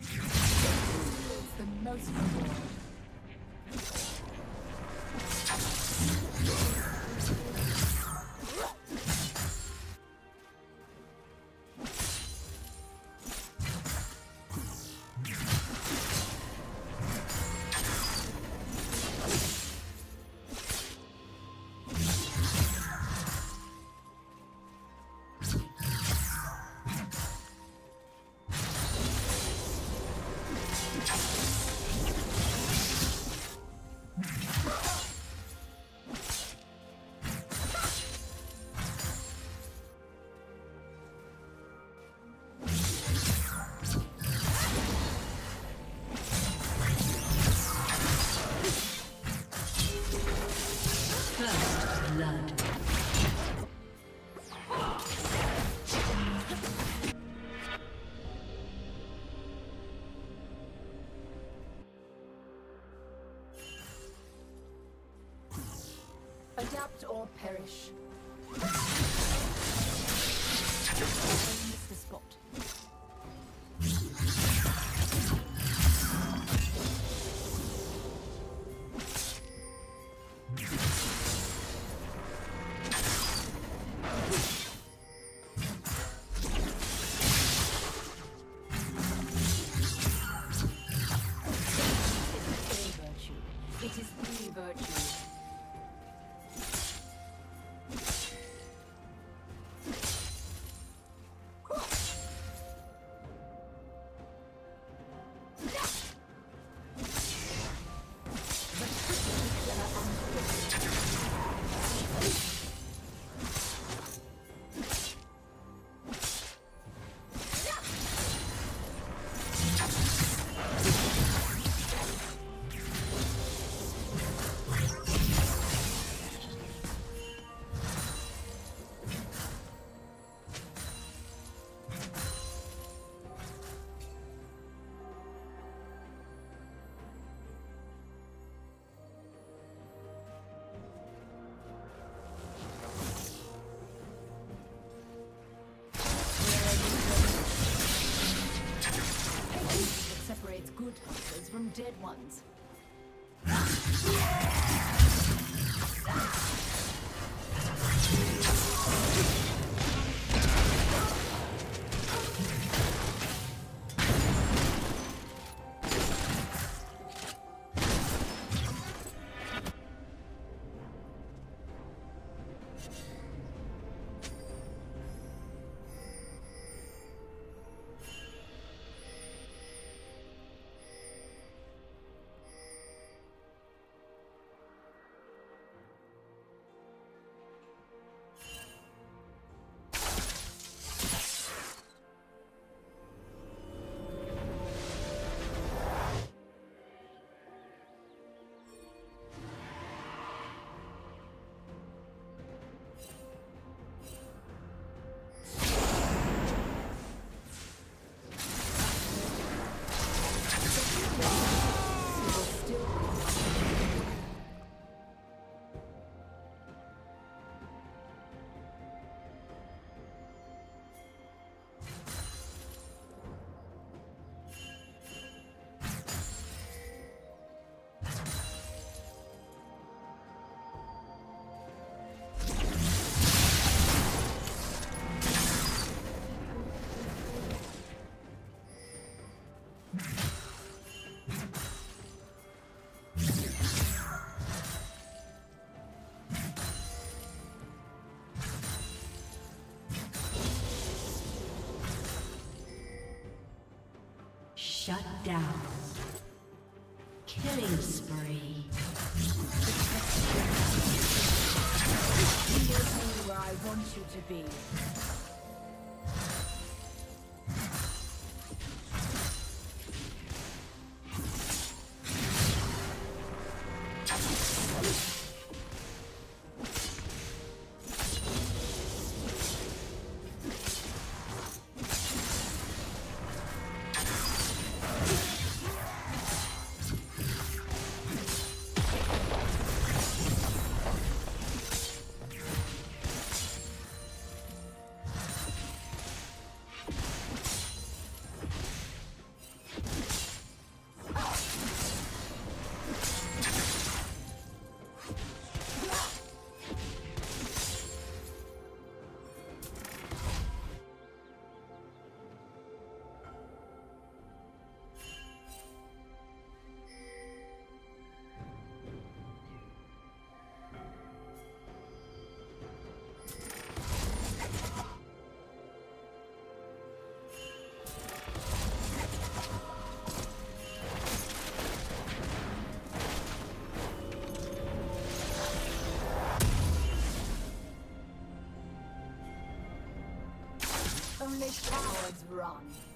the most reward. Adapt or perish. Dead ones. Shut down. Killing spree. where I want you to be. Only cowards run.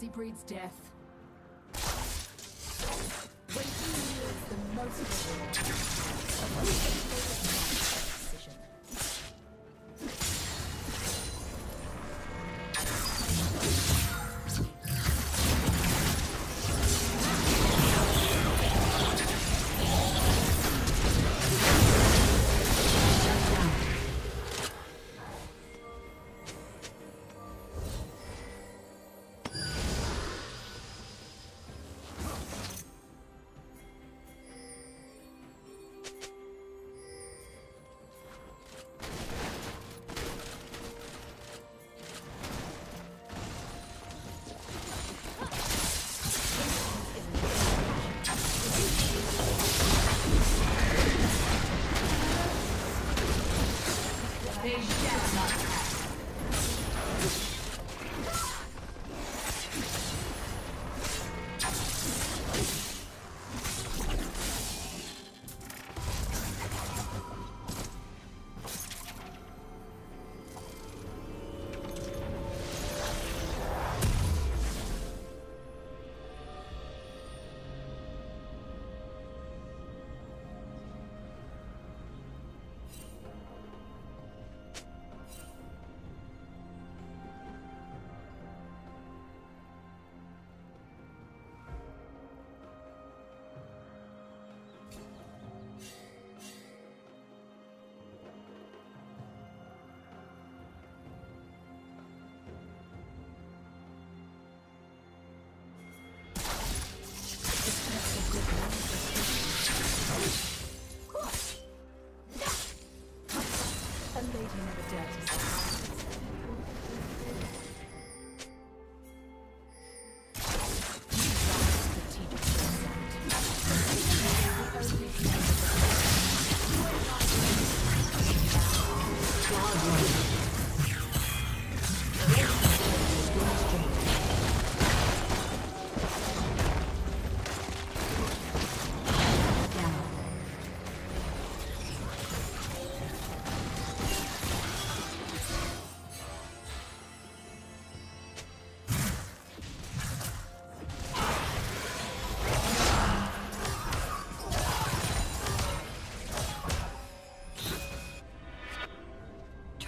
Complacency breeds death. Yeah.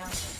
Nothing.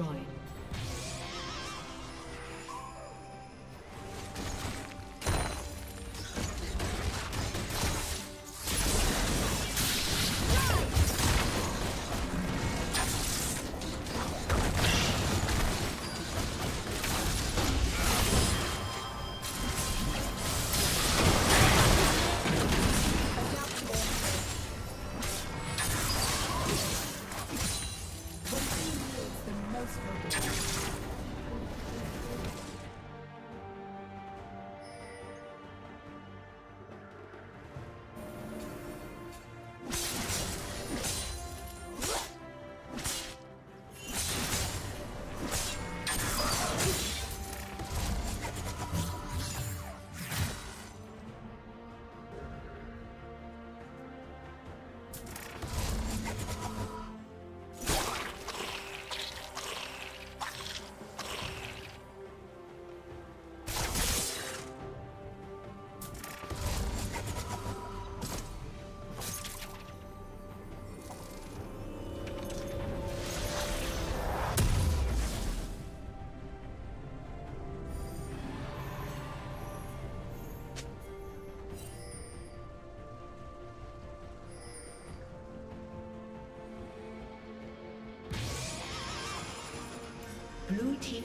destroyed.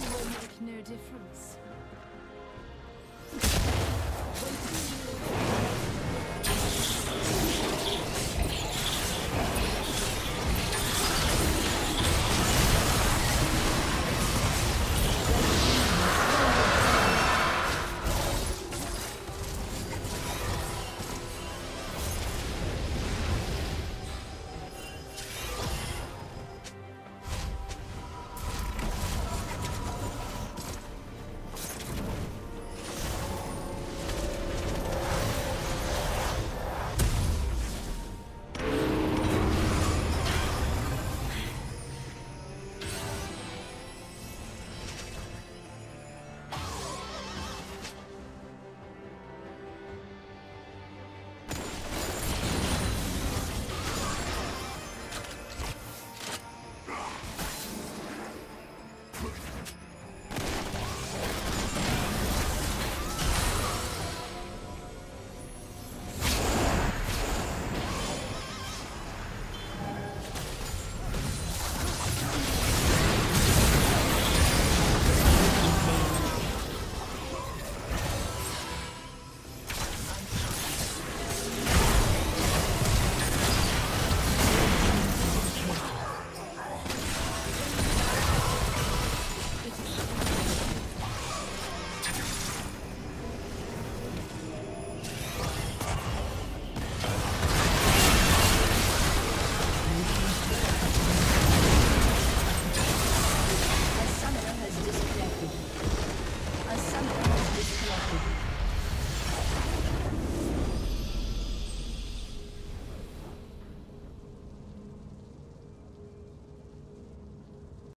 will make no difference.